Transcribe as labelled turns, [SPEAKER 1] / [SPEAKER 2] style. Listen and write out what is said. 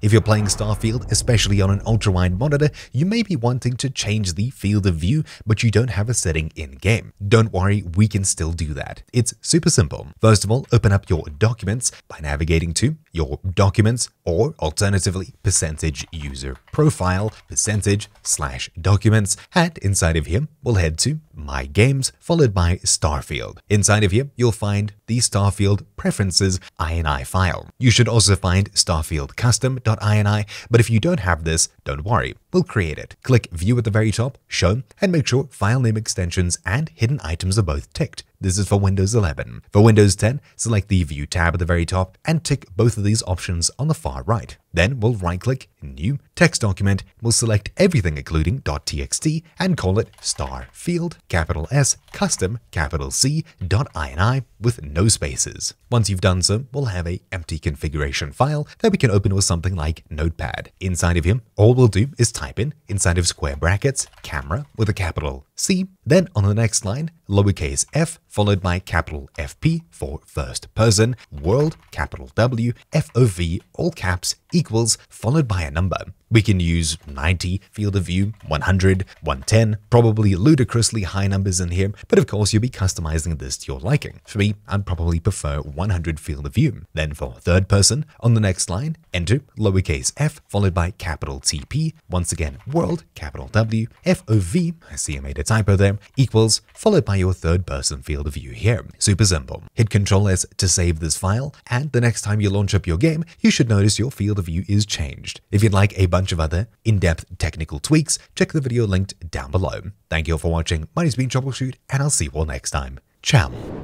[SPEAKER 1] If you're playing Starfield, especially on an ultra-wide monitor, you may be wanting to change the field of view, but you don't have a setting in-game. Don't worry, we can still do that. It's super simple. First of all, open up your documents by navigating to your documents or alternatively percentage user profile percentage slash documents. And inside of here we'll head to my games followed by starfield. Inside of here you'll find the starfield preferences ini file. You should also find starfield custom.ini but if you don't have this don't worry. We'll create it. Click view at the very top show and make sure file name extensions and hidden items are both ticked this is for Windows 11. For Windows 10, select the View tab at the very top and tick both of these options on the far right. Then we'll right-click New Text Document. We'll select everything including .txt and call it star field, capital S, custom, capital C, dot .ini with no spaces. Once you've done so, we'll have a empty configuration file that we can open with something like Notepad. Inside of him, all we'll do is type in, inside of square brackets, camera with a capital C. Then on the next line, lowercase f followed by capital FP for first person, world, capital W, FOV, all caps, equals, followed by a number. We can use 90 field of view, 100, 110, probably ludicrously high numbers in here, but of course you'll be customizing this to your liking. For me, I'd probably prefer 100 field of view. Then for third person, on the next line, enter lowercase f followed by capital TP, once again world, capital W, FOV, I see I made a typo there, equals, followed by your third person field of view here. Super simple. Hit Control S to save this file, and the next time you launch up your game, you should notice your field of view is changed. If you'd like a bunch of other in-depth technical tweaks, check the video linked down below. Thank you all for watching, my name's been TroubleChute, and I'll see you all next time. Ciao.